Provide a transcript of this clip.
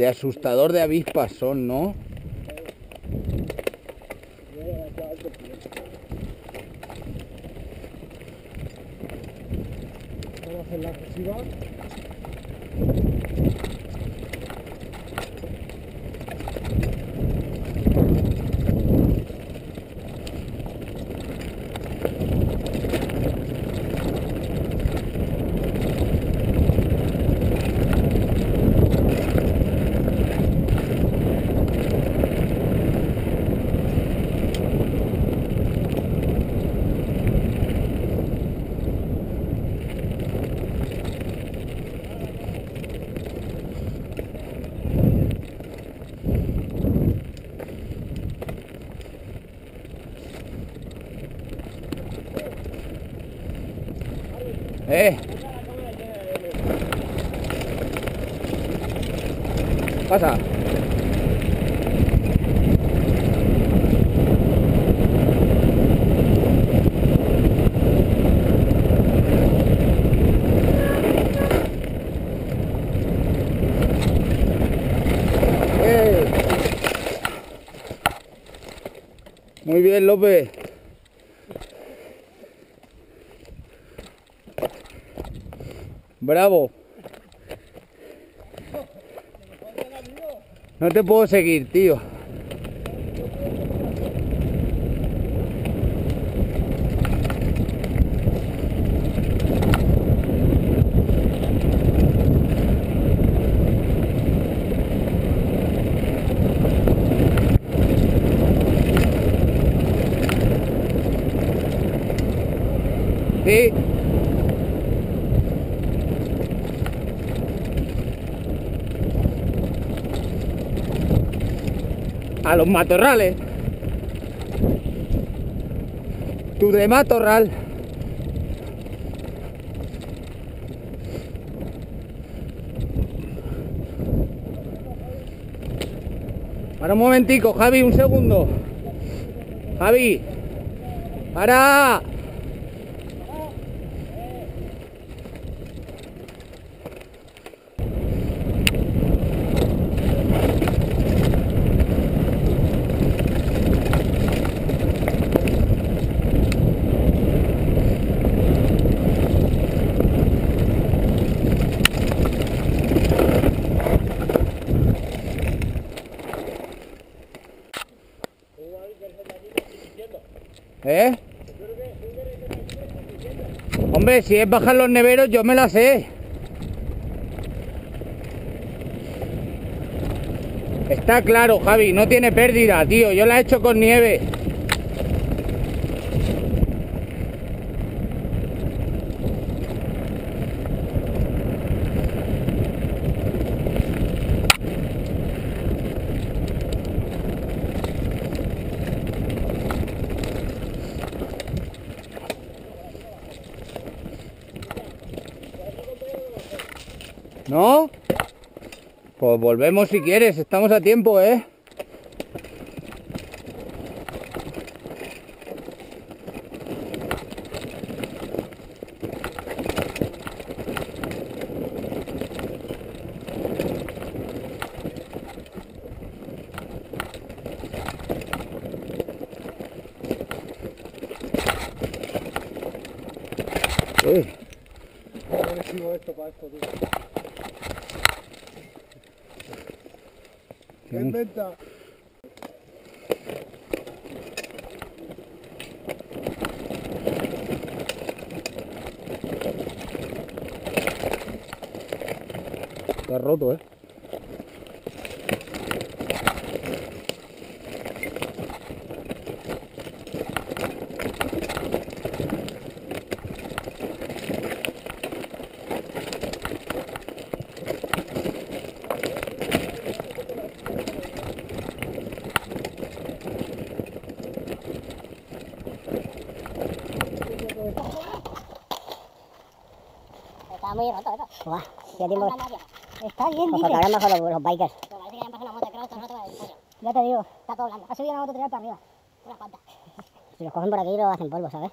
De asustador de avispas son, ¿no? Vamos a hacer la ¡Eh! Pasa. ¡Eh! Muy bien, López. Bravo. No te puedo seguir, tío. Sí. A los matorrales. Tu de matorral. Para un momentico, Javi, un segundo. Javi. Para. ¿Eh? Hombre, si es bajar los neveros, yo me la sé. Está claro, Javi, no tiene pérdida, tío. Yo la he hecho con nieve. ¿No? Pues volvemos si quieres, estamos a tiempo, ¿eh? Uy. Esto para esto, tío. ¿Qué inventa? Está roto, ¿eh? Está muy roto eso. Buah, ya tiempo. Está bien, mejor los, los bikers. Pero parece que han pasado una motocross todo el rato del pollo. Ya te digo, Está todo blando. ha subido una moto para arriba. Unas cuantas. Si los cogen por aquí lo hacen polvo, ¿sabes?